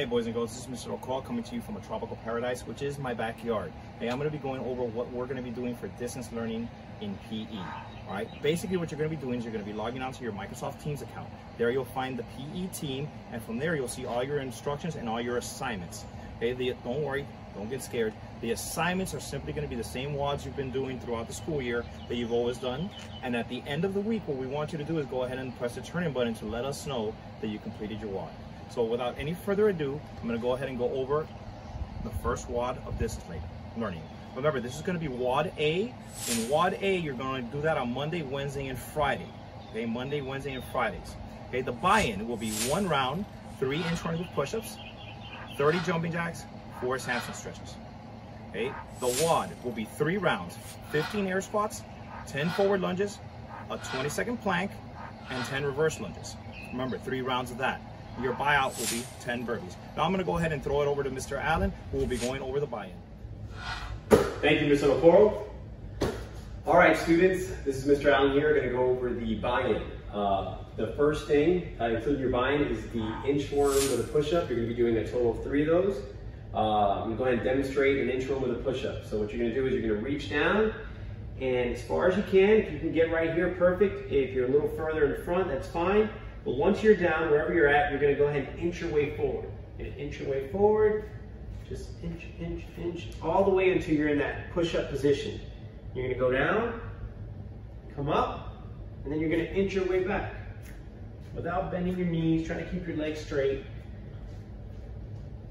Hey boys and girls, this is Mr. O'Call coming to you from a tropical paradise, which is my backyard. Hey, I'm going to be going over what we're going to be doing for distance learning in PE. All right, basically what you're going to be doing is you're going to be logging onto your Microsoft Teams account. There you'll find the PE team, and from there you'll see all your instructions and all your assignments. Okay, the, don't worry, don't get scared. The assignments are simply going to be the same WODs you've been doing throughout the school year that you've always done. And at the end of the week, what we want you to do is go ahead and press the turn in button to let us know that you completed your WOD. So without any further ado, I'm going to go ahead and go over the first WOD of distance learning. Remember, this is going to be WOD A. In WOD A, you're going to do that on Monday, Wednesday, and Friday. Okay, Monday, Wednesday, and Fridays. Okay, the buy-in will be one round, three inch inchworms with push-ups, 30 jumping jacks, four hamstring stretches. Okay, the WOD will be three rounds, 15 air squats, 10 forward lunges, a 20 second plank, and 10 reverse lunges. Remember, three rounds of that your buyout will be 10 burpees. Now I'm gonna go ahead and throw it over to Mr. Allen, who will be going over the buy-in. Thank you, Mr. Okoro. All right, students, this is Mr. Allen here, gonna go over the buy-in. Uh, the first thing, uh, including your buy-in, is the inchworm with a push-up. You're gonna be doing a total of three of those. Uh, I'm gonna go ahead and demonstrate an inchworm with a push-up. So what you're gonna do is you're gonna reach down, and as far as you can, if you can get right here, perfect. If you're a little further in front, that's fine. But once you're down, wherever you're at, you're gonna go ahead and inch your way forward. And inch your way forward, just inch, inch, inch, all the way until you're in that push-up position. You're gonna go down, come up, and then you're gonna inch your way back. Without bending your knees, trying to keep your legs straight.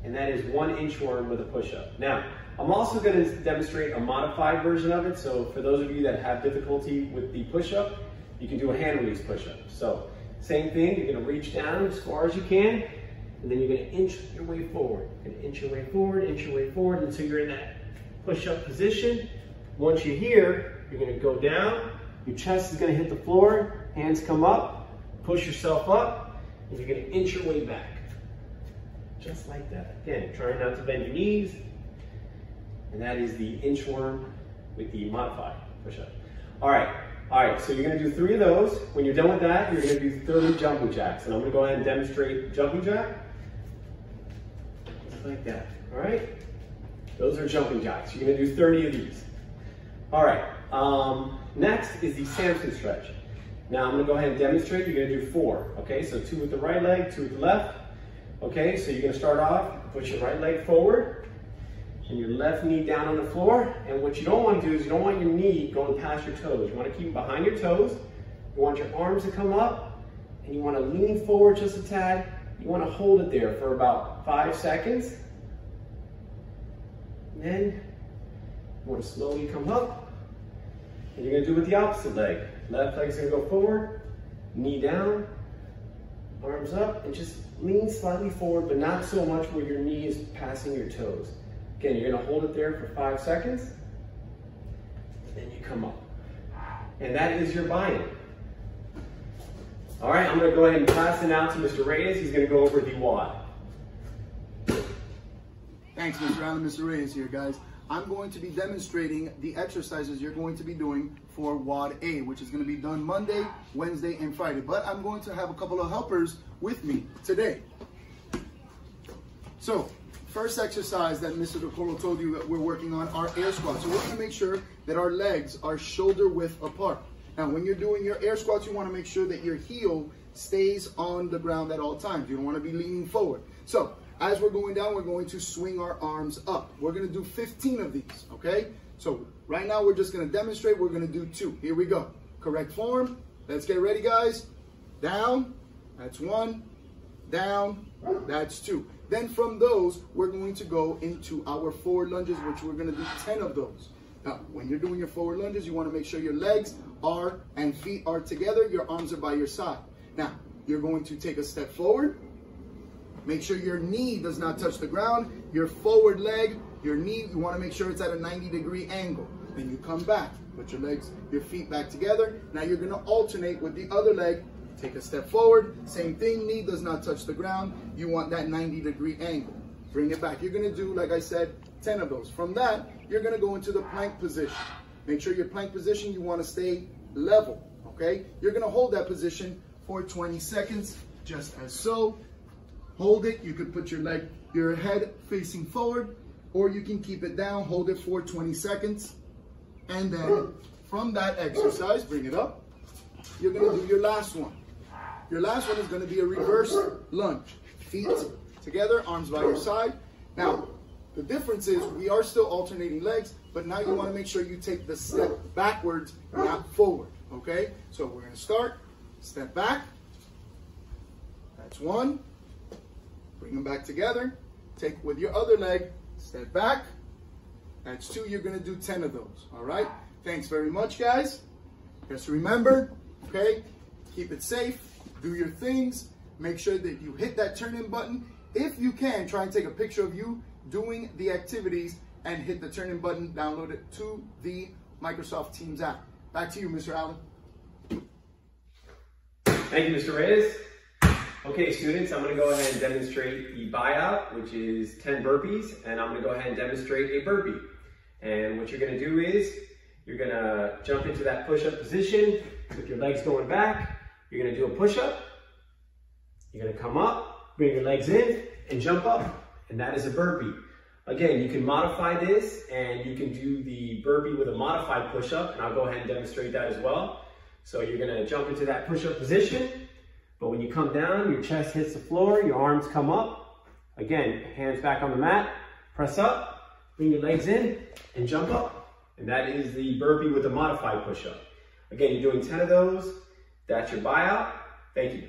And that is one inch inchworm with a push-up. Now, I'm also gonna demonstrate a modified version of it. So for those of you that have difficulty with the push-up, you can do a hand release push-up. So same thing, you're gonna reach down as far as you can, and then you're gonna inch your way forward. You're gonna inch your way forward, inch your way forward until you're in that push-up position. Once you're here, you're gonna go down, your chest is gonna hit the floor, hands come up, push yourself up, and you're gonna inch your way back. Just like that. Again, trying not to bend your knees, and that is the inchworm with the modified push-up. All right, all right, so you're gonna do three of those. When you're done with that, you're gonna do 30 jumping jacks. And I'm gonna go ahead and demonstrate jumping jack. Just like that, all right? Those are jumping jacks. You're gonna do 30 of these. All right, um, next is the Samson stretch. Now I'm gonna go ahead and demonstrate. You're gonna do four, okay? So two with the right leg, two with the left. Okay, so you're gonna start off, push your right leg forward, and your left knee down on the floor. And what you don't want to do is you don't want your knee going past your toes. You want to keep it behind your toes. You want your arms to come up and you want to lean forward just a tad. You want to hold it there for about five seconds. And then you want to slowly come up. And you're going to do it with the opposite leg. Left leg's going to go forward, knee down, arms up, and just lean slightly forward, but not so much where your knee is passing your toes. Again, you're gonna hold it there for five seconds, and then you come up. And that is your buy-in. All right, I'm gonna go ahead and pass it now to Mr. Reyes. He's gonna go over the WOD. Thanks, Mr. Allen. Mr. Reyes here, guys. I'm going to be demonstrating the exercises you're going to be doing for WOD A, which is going to be done Monday, Wednesday, and Friday. But I'm going to have a couple of helpers with me today. So, First exercise that Mr. DeCoro told you that we're working on are air squats. So we're gonna make sure that our legs are shoulder width apart. Now, when you're doing your air squats, you wanna make sure that your heel stays on the ground at all times. You don't wanna be leaning forward. So as we're going down, we're going to swing our arms up. We're gonna do 15 of these, okay? So right now, we're just gonna demonstrate. We're gonna do two. Here we go. Correct form. Let's get ready, guys. Down, that's one. Down, that's two. Then from those, we're going to go into our forward lunges, which we're gonna do 10 of those. Now, when you're doing your forward lunges, you wanna make sure your legs are and feet are together, your arms are by your side. Now, you're going to take a step forward, make sure your knee does not touch the ground, your forward leg, your knee, you wanna make sure it's at a 90 degree angle. Then you come back, put your legs, your feet back together. Now you're gonna alternate with the other leg Take a step forward, same thing, knee does not touch the ground. You want that 90 degree angle. Bring it back. You're gonna do, like I said, 10 of those. From that, you're gonna go into the plank position. Make sure your plank position, you wanna stay level, okay? You're gonna hold that position for 20 seconds, just as so. hold it. You could put your leg, your head facing forward, or you can keep it down, hold it for 20 seconds. And then from that exercise, bring it up. You're gonna do your last one. Your last one is gonna be a reverse lunge. Feet together, arms by your side. Now, the difference is we are still alternating legs, but now you wanna make sure you take the step backwards, not forward, okay? So we're gonna start, step back. That's one. Bring them back together. Take with your other leg, step back. That's two, you're gonna do 10 of those, all right? Thanks very much, guys. Just remember, okay, keep it safe, do your things, make sure that you hit that turn in button. If you can, try and take a picture of you doing the activities and hit the turn in button, download it to the Microsoft Teams app. Back to you, Mr. Allen. Thank you, Mr. Reyes. Okay, students, I'm gonna go ahead and demonstrate the buyout, which is 10 burpees, and I'm gonna go ahead and demonstrate a burpee. And what you're gonna do is, you're gonna jump into that push-up position with your legs going back. You're gonna do a push-up. You're gonna come up, bring your legs in, and jump up. And that is a burpee. Again, you can modify this, and you can do the burpee with a modified push-up, and I'll go ahead and demonstrate that as well. So you're gonna jump into that push-up position, but when you come down, your chest hits the floor, your arms come up. Again, hands back on the mat, press up, bring your legs in, and jump up. And that is the burpee with a modified push-up. Again, you're doing 10 of those. That's your buyout. Thank you.